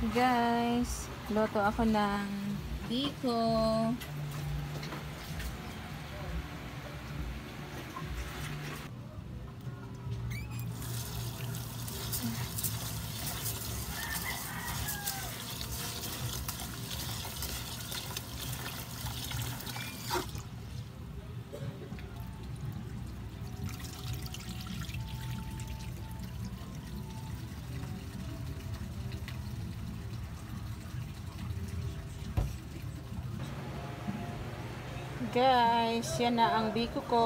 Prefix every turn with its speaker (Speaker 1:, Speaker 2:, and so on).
Speaker 1: Guys, loto ako ng biko. Guys, yan na ang biko ko.